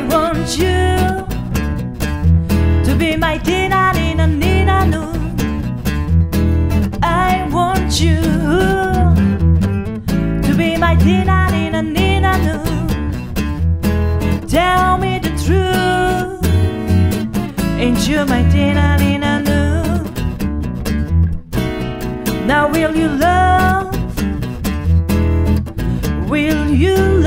I want you to be my Tina Nina Nina Nu. I want you to be my Tina Nina Nina Nu. Tell me the truth. Ain't you my Tina Nina Nu? Now will you love? Will you?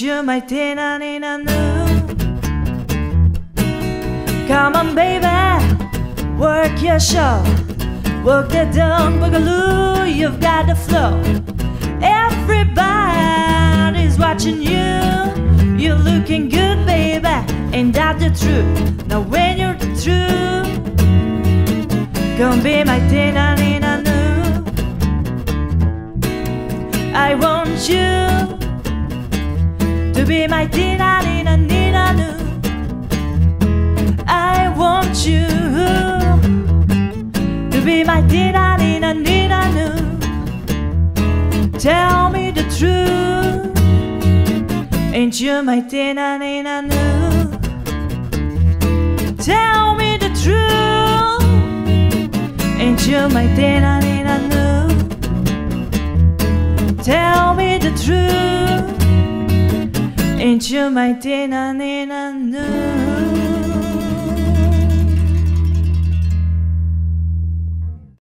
You my Tina Nina Nu? Come on, baby, work your show. Work the down, boogaloo, you've got the flow. Everybody's watching you. You're looking good, baby. Ain't that the truth? Now, when you're the truth, gonna be my Tina Nina Nu. I want you to be my Tina Nina Nina Nu. I want you to be my dinner in a Nina new. Tell me the truth. Ain't you my Tina Nina Nu? Tell me the truth. Ain't you my dinner And you my Tina Nina Nu?